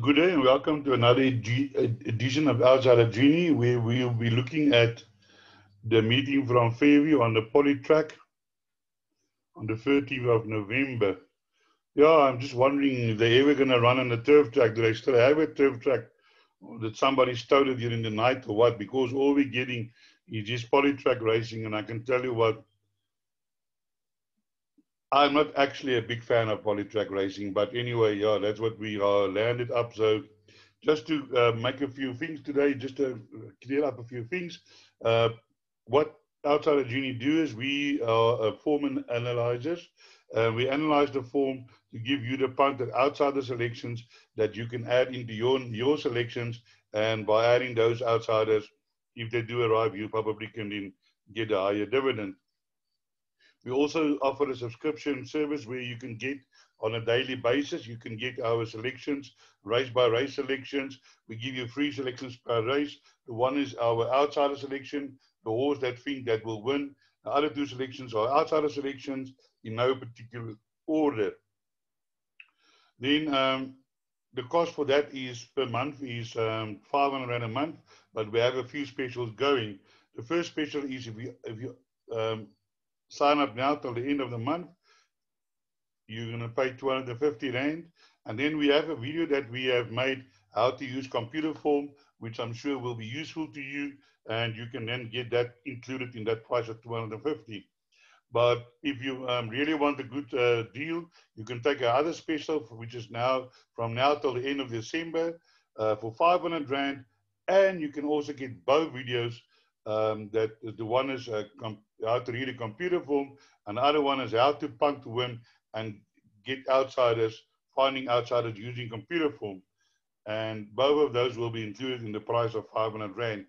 Good day and welcome to another edition of Al Genie, where we'll be looking at the meeting from Fairview on the Polytrack on the 13th of November. Yeah, I'm just wondering if they're ever going to run on the turf track. Do they still have a turf track? that somebody it during the night or what? Because all we're getting is just Polytrack racing, and I can tell you what, I'm not actually a big fan of polytrack racing, but anyway, yeah, that's what we are landed up. So, just to uh, make a few things today, just to clear up a few things. Uh, what Outsider Genie do is we are uh, form analyzers. Uh, we analyze the form to give you the punted outside the selections that you can add into your your selections, and by adding those outsiders, if they do arrive, you probably can then get a higher dividend. We also offer a subscription service where you can get on a daily basis. You can get our selections, race by race selections. We give you three selections per race. The one is our outsider selection, the horse that think that will win. The other two selections are outsider selections in no particular order. Then um, the cost for that is per month is um, 500 rand a month, but we have a few specials going. The first special is if you if you um, sign up now till the end of the month. You're going to pay 250 Rand. And then we have a video that we have made how to use Computaform, which I'm sure will be useful to you. And you can then get that included in that price of 250. But if you um, really want a good uh, deal, you can take another special, which is now from now till the end of December uh, for 500 Rand. And you can also get both videos um, that the one is how to read a Computaform, and the other one is how to punt to win and get outsiders, finding outsiders using Computaform. And both of those will be included in the price of 500 Rand.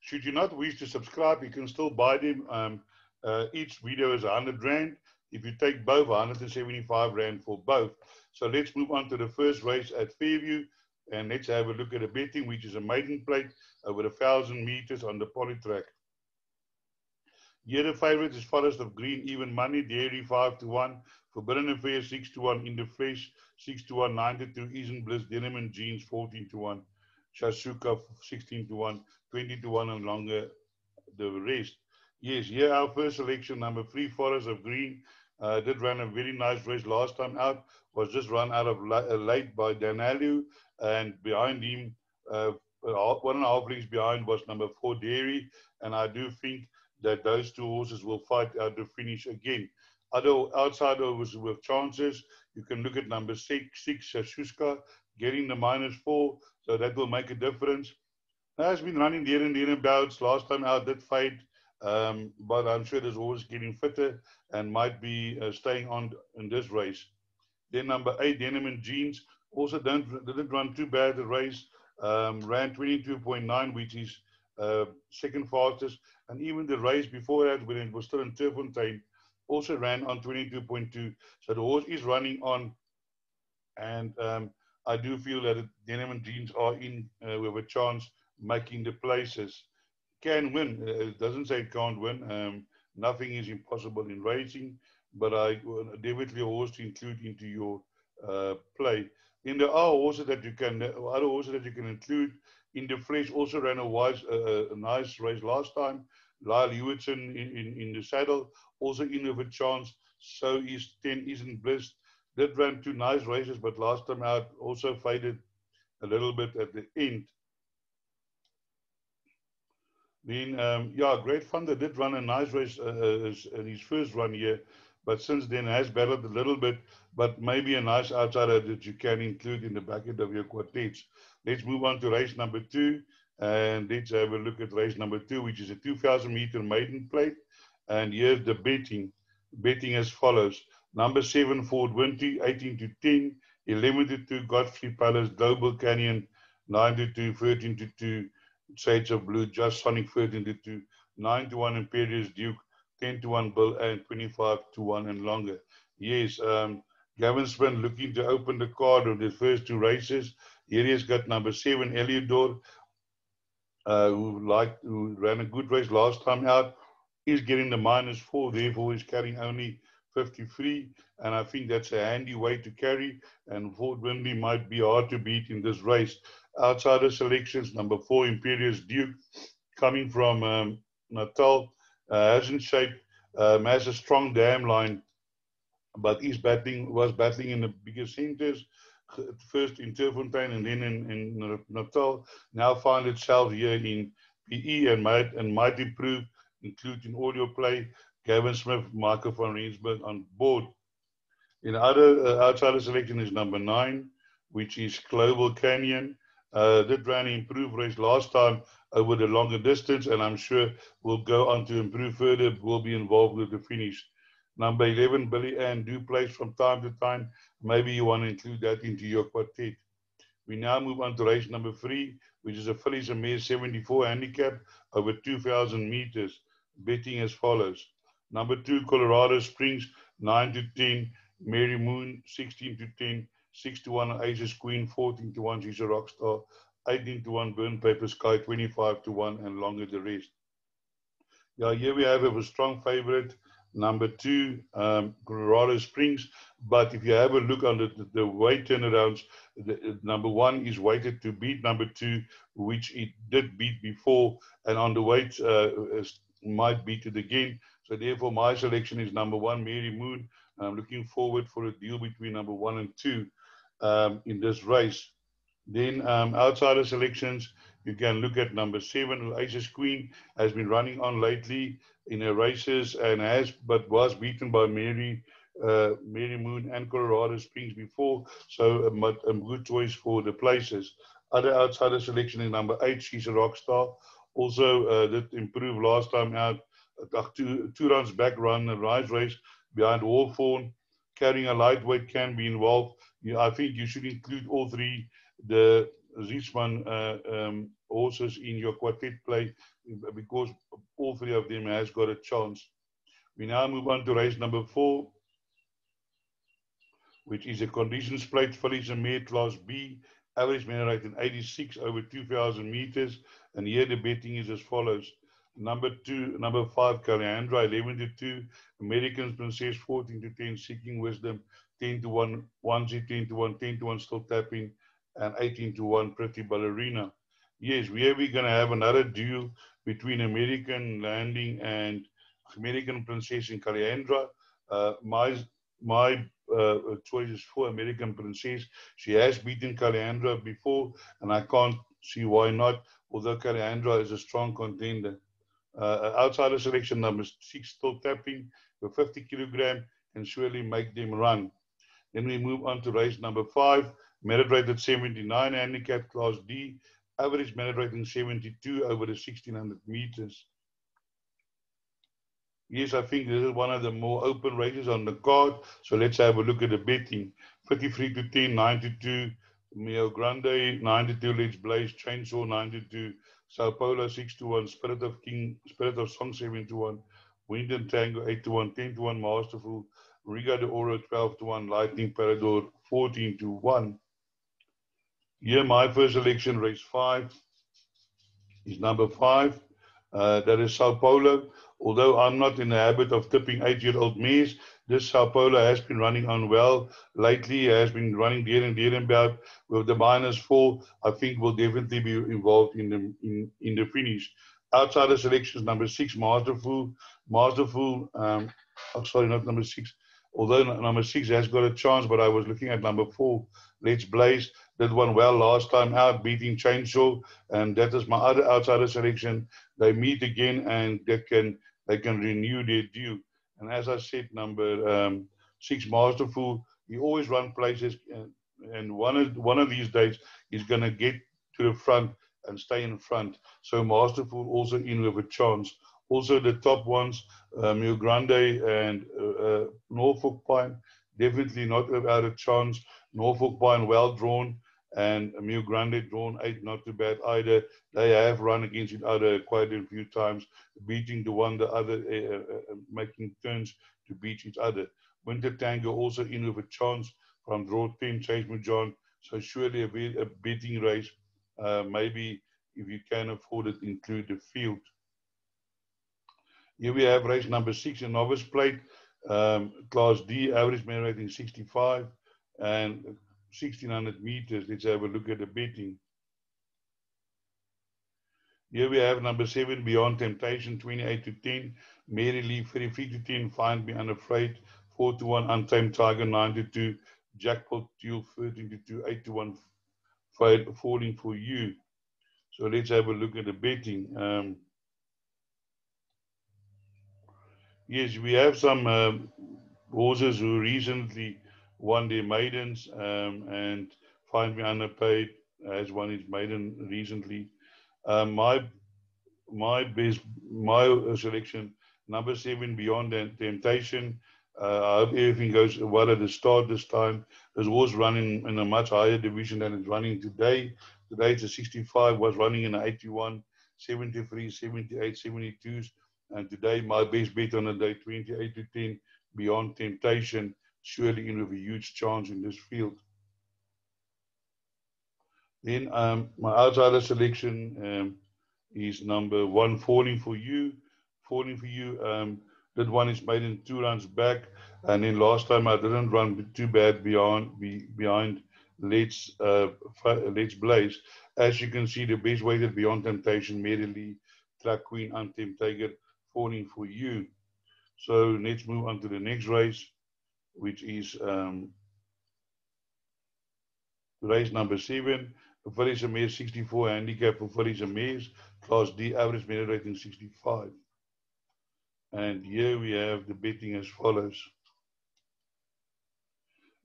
Should you not wish to subscribe, you can still buy them. Um, uh, each video is 100 Rand. If you take both, 175 Rand for both. So let's move on to the first race at Fairview. And let's have a look at a betting, which is a maiden plate uh, over a thousand meters on the Polytrack. Here the favorite is Forest of Green, even money, Dairy 5 to 1, Forbidden Affair 6 to 1, In the Flesh 6 to 1, 92, Easton Bliss, Denim and Jeans 14 to 1, Shasuka 16 to 1, 20 to 1 and longer the rest. Yes, here our first selection, number three, Forest of Green, uh, did run a very nice race last time out, was just run out of uh, late by Danalu, and behind him, uh, one and a half rings behind was number four, Dairy, and I do think that those two horses will fight out the finish again. Other outside outsiders with chances, you can look at number six, six Shashuska, getting the minus four, so that will make a difference. Has been running there and thereabouts. Last time out did fight, um, but I'm sure there's always getting fitter and might be uh, staying on in this race. Then number eight, Denim and Jeans, also don't, didn't run too bad the race. Um, ran 22.9, which is uh, second fastest. And even the race before that, when it was still in Turfontein, also ran on 22.2. So the horse is running on. And um, I do feel that Denim and Jeans are in uh, with a chance making the places. Can win. Uh, it doesn't say can't win. Um, nothing is impossible in racing, but I definitely a horse to include into your uh, play. In the other horses that you can, other horses that you can include in the flesh also ran a, wise, uh, a nice race last time. Lyle Hewitson in, in, in, the saddle, also in with a chance. So is 10 isn't blessed. Did run two nice races, but last time out also faded a little bit at the end. Then, um, yeah, Great Thunder did run a nice race uh, uh in his first run here, but since then has battled a little bit, but maybe a nice outsider that you can include in the back end of your quartets. Let's move on to race number two, and let's have a look at race number two, which is a 2,000 meter maiden plate. And here's the betting. Betting as follows. Number seven, Ford Winty, 18 to 10. 11 to 2, Godfrey Palace, Global Canyon, 9 to 2, 13 to 2, Shades of Blue, Just Sonic, 13 to 2, 9 to 1, Imperious Duke, 10 to 1 Bill and 25 to 1 and longer. Yes, um, Gavin Smith looking to open the card of the first two races. Here he's got number seven, Eliodor, uh, who liked, who ran a good race last time out. He's getting the minus four, therefore he's carrying only 53. And I think that's a handy way to carry. And Fort Windley might be hard to beat in this race. Outsider selections, number four, Imperious Duke, coming from um, Natal, uh, has in shape, um, has a strong dam line, but is battling, was battling in the bigger centers first in Turfontein and then in, in Natal, now find itself here in PE and might and might improve, including audio play, Gavin Smith, Michael van Rensburg on board. In other uh, outsider selection is number nine, which is Global Canyon. Uh, did ran an improved race last time over the longer distance, and I'm sure will go on to improve further. Will be involved with the finish. Number 11, Billy Ann do plays from time to time. Maybe you want to include that into your quartet. We now move on to race number three, which is a Fillies and Mares 74 handicap over 2,000 meters, betting as follows. Number two, Colorado Springs, 9 to 10. Mary Moon, 16 to 10. 6 to 1, Aces Queen, 14 to 1, she's a rock star. 18 to 1, Burn Paper Sky, 25 to 1, and longer the rest. Yeah, here we have a strong favorite number two, um, Colorado Springs. But if you have a look on the, the weight turnarounds, the, number one is weighted to beat number two, which it did beat before, and on the weight uh, might beat it again. So therefore, my selection is number one, Mary Moon. I'm looking forward for a deal between number one and two um, in this race. Then um, outsider selections, you can look at number seven, Aces Queen, has been running on lately in her races and has, but was beaten by Mary, uh, Mary Moon and Colorado Springs before. So a, a, good choice for the places. Other outsider selection is number eight, she's a rock star. Also uh, did improve last time out. Uh, two, two runs back run, a rise race behind Hawthorne. Carrying a lightweight can be involved. You, I think you should include all three the Ziesman uh, um, horses in your quartet play because all three of them has got a chance. We now move on to race number four, which is a conditions plate Fillies and Mare Class B, average man rate in 86 over 2,000 meters. And here the betting is as follows. Number two, number five, Caliandra, 11 to 2. Americans Princess, 14 to 10. Seeking Wisdom, 10 to 1. 1 10 to 1. 10 to 1, still tapping and 18 to 1 Pretty Ballerina. Yes, we are going to have another duel between American Landing and American Princess in Caliandra. Uh, my my uh, choice is for American Princess. She has beaten Caliandra before, and I can't see why not, although Caliandra is a strong contender. Uh, outsider selection number six still tapping with 50 kilogram can surely make them run. Then we move on to race number five, merit rated 79, handicap class D, average merit rating 72 over the 1600 meters. Yes, I think this is one of the more open races on the card. So let's have a look at the betting. 53 to 10, 92, Mio Grande, 92, Let's Blaze, Chainsaw, 92, Sao Paulo, 6 to 1, Spirit of King, Spirit of Song, 7 to 1, Wind and Tango, 8 to 1, 10 to 1, Masterful, Riga de Oro, 12 to 1, Lightning Parador, 14 to 1. Here, my first selection, race five, is number five. Uh, that is Sao Paulo. Although I'm not in the habit of tipping eight-year-old mares, this Sao Paulo has been running on well lately. Has been running there and about with the minus four. I think will definitely be involved in the in, in the finish. Outside the selections, number six, Masterful. Masterful. Um, oh, sorry, not number six. Although number six has got a chance, but I was looking at number four, Let's Blaze did one well last time out, beating Chainsaw, and that is my other outsider selection. They meet again and they can they can renew their due. And as I said, number um, six, Masterful, he always run places, and, and one of one of these days he's going to get to the front and stay in front. So Masterful also in with a chance. Also the top ones, uh, Grande and uh, uh, Norfolk Pine, definitely not without a chance. Norfolk Pine well drawn and Mio Grande drawn eight, not too bad either. They have run against each other quite a few times, beating the one, the other, uh, uh, making turns to beat each other. Winter Tango also in with a chance from draw 10, Chase John. So surely a, a betting race. Uh, maybe if you can afford it, include the field. Here we have race number six, a novice plate. Um, class D, average mean rating 65 and 1600 meters. Let's have a look at the betting. Here we have number seven, Beyond Temptation, 28 to 10. Mary Lee, 33 to 10. Find Me Unafraid, 4 to 1. Untamed Tiger, 9 to 2. Jackpot Deal, 13 to 2. 8 to 1. Falling for You. So let's have a look at the betting. Um, yes, we have some um, horses who recently won their maidens um, and Find Me Underpaid has won his maiden recently. Um, my my best my selection number seven Beyond Temptation. Uh, I hope everything goes well at the start this time. It was running in a much higher division than it's running today. Today it's a 65, was running in an 81, 73, 78, 72s. And today my best bet on the day 28 to 10 Beyond Temptation, surely in with a huge chance in this field. Then um, my outsider selection um, is number one, Falling for You. Falling for You. Um, that one is made in two runs back. And then last time I didn't run too bad beyond be, behind Let's uh, Let's Blaze. As you can see, the best weighted Beyond Temptation, Merrily, Track Queen, Untamed Falling for You. So let's move on to the next race, which is um, race number seven. Village Amir 64 handicap for Village Amir's class D average merit rating 65. And here we have the betting as follows.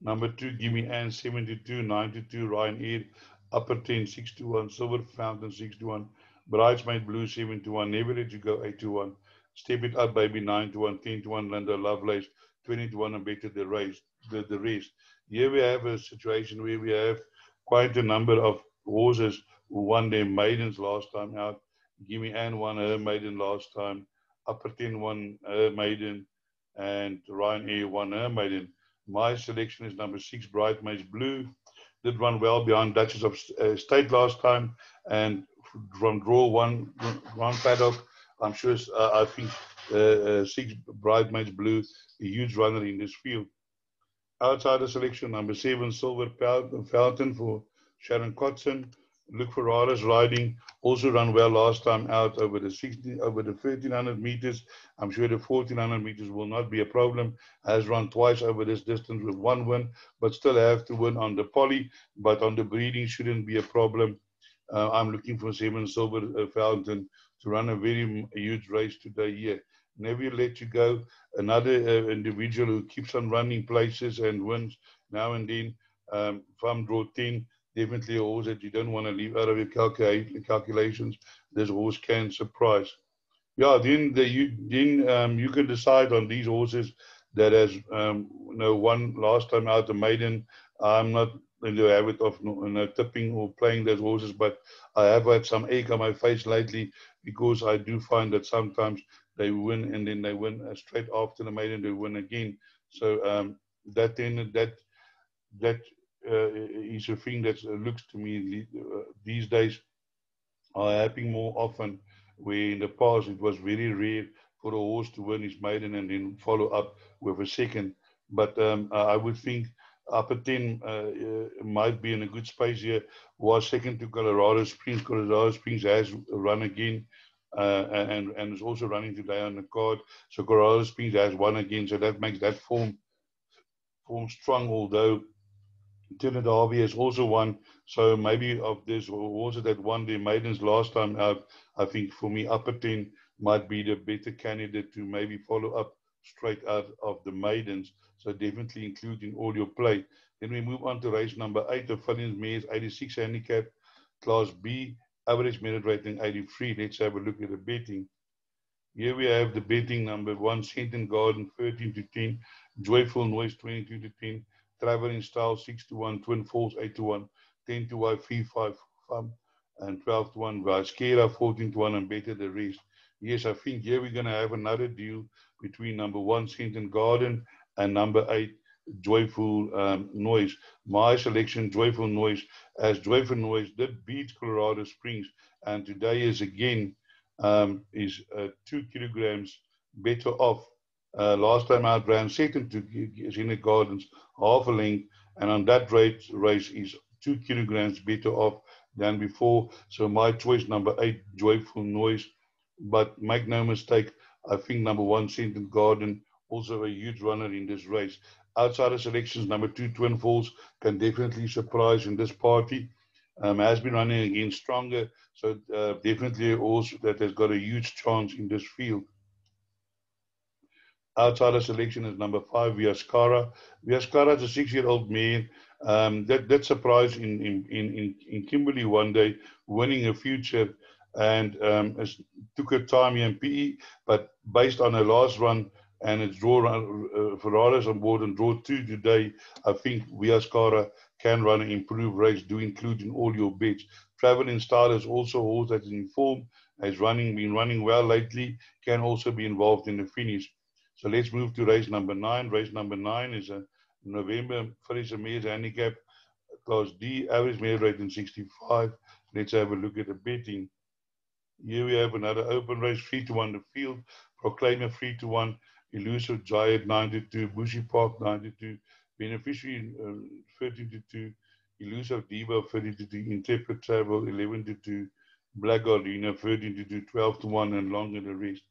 Number two, Gimme Ann 72, 92, Ryan Air, upper 10, 61, Silver Fountain 6 to 1, Bridesmaid Blue 7 to 1, Never Let You Go 8 to 1, Step It Up Baby 9 to 1, 10 to 1, Linda Lovelace 20 to 1, and better the race, the, the rest. Here we have a situation where we have quite a number of horses who won their maidens last time out. Gimme Ann won her maiden last time. Upper 10 won her maiden. And Ryan A won her maiden. My selection is number six, Bridesmaids Blue. Did run well behind Duchess of uh, State last time. And from draw one, one paddock, I'm sure, uh, I think uh, uh, six Bridesmaids Blue, a huge runner in this field. Outside the selection, number seven, Silver Fountain for Sharon Kotzen, Luke Ferraris riding, also ran well last time out over the 16, over the 1300 meters. I'm sure the 1400 meters will not be a problem. Has run twice over this distance with one win, but still have to win on the poly. But on the breeding shouldn't be a problem. Uh, I'm looking for Seven Silver uh, Fountain to run a very huge race today here. Never let you go. Another uh, individual who keeps on running places and wins now and then. Um, from draw 10, definitely a horse that you don't want to leave out of your calculate, calculations. This horse can surprise. Yeah, then the, you then um, you can decide on these horses that has um, you know one last time out the maiden. I'm not in the habit of you know, tipping or playing those horses, but I have had some ache on my face lately because I do find that sometimes they win and then they win straight after the maiden they win again. So um, that then that that uh, is a thing that looks to me uh, these days are happening more often. Where in the past it was very rare for a horse to win his maiden and then follow up with a second. But um, I would think upper 10 uh, uh, might be in a good space here. Was second to Colorado Springs. Colorado Springs has run again. Uh, and and is also running today on the card. So Colorado Springs has won again, so that makes that form form strong. Although Trinidad Harvey has also won. So maybe of this horses that won the maidens last time out, I think for me, Upper 10 might be the better candidate to maybe follow up straight out of the maidens. So definitely include in all your play. Then we move on to race number eight, the Funnins Mares 86 handicap, class B, average merit rating 83. Let's have a look at the betting. Here we have the betting number one, Senton Garden 13 to 10, Joyful Noise 22 to 10, traveling style 6 to 1, twin falls 8 to 1, 10 to 1, 3 5, um, and 12 to 1, Vaskera 14 to 1, and better the rest. Yes, I think here we're going to have another deal between number one, Senton Garden, and number eight, Joyful um, Noise. My selection, Joyful Noise, as Joyful Noise did beat Colorado Springs, and today is again um, is uh, two kilograms better off Uh, last time out ran second to Zenith Gardens, half a length, and on that race, race is two kilograms better off than before. So my choice number eight, Joyful Noise. But make no mistake, I think number one, Zenith Garden, also a huge runner in this race. Outside of selections, number two, Twin Falls, can definitely surprise in this party. Um, has been running against stronger, so uh, definitely also that has got a huge chance in this field. Outside of selection is number five, Viascara. Viascara is a six-year-old man um, that that surprised in, in in in Kimberley one day, winning a future, and um, took her time in PE, but based on her last run, and it's draw uh, Ferraris on board and draw two today. I think Viascara can run an improved race. Do include in all your bets. Traveling Star is also a horse that is in form, has running been running well lately. Can also be involved in the finish. So let's move to race number nine. Race number nine is a November Fraser Mares handicap, class D, average mare rating 65. Let's have a look at the betting. Here we have another open race, 3 to 1 the field, Proclaimer 3 to 1, Elusive Giant 92, Bushy Park 92, Beneficiary uh, 13 to 2, Elusive Diva 30 to 2, Intrepid Travel 11 to 2, Black Arena 13 to 2, 12 to 1, and longer the rest.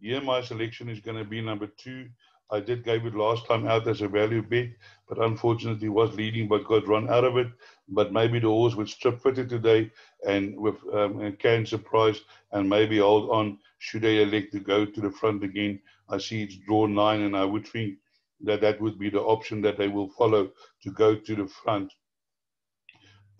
Here my selection is going to be number 2. I did give it last time out as a value bet, but unfortunately was leading but got run out of it. But maybe the horse would strip fitted today and with um, and can surprise and maybe hold on should they elect to go to the front again. I see it's draw nine, and I would think that that would be the option that they will follow to go to the front.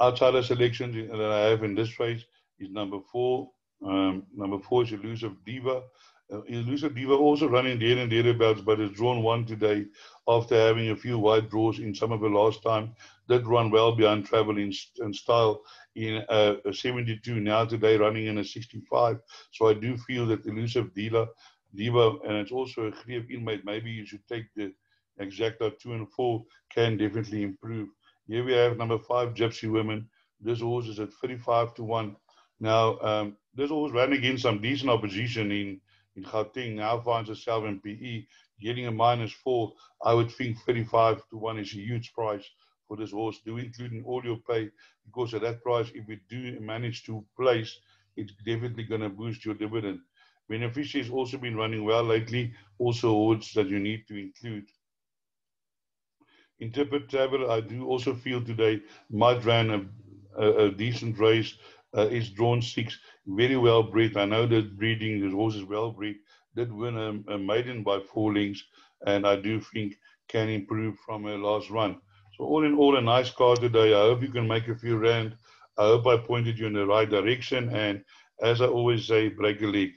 Outside of selections that I have in this race is number four. Um, number four is Elusive Diva. Uh, Diva also running there and thereabouts, but it's drawn one today after having a few wide draws in some of the last time. Did run well behind travel in style in a, a, 72, now today running in a 65. So I do feel that Elusive Diva, Diva and it's also a clear inmate, maybe you should take the exacta two and four, can definitely improve. Here we have number five, Gypsy Women. This horse is at 35 to 1. Now, um, this horse ran against some decent opposition in in Gauteng now finds herself in PE, getting a minus four. I would think 35 to 1 is a huge price for this horse. Do include all your pay because at that price, if we do manage to place, it's definitely going to boost your dividend. Beneficiary has also been running well lately, also odds that you need to include. Intrepid Travel, I do also feel today might run a, a, a decent race uh, is drawn six, very well bred. I know that breeding, this horse is well bred, did win a, a, maiden by four lengths, and I do think can improve from her last run. So all in all, a nice card today. I hope you can make a few rand. I hope I pointed you in the right direction, and as I always say, break a leg.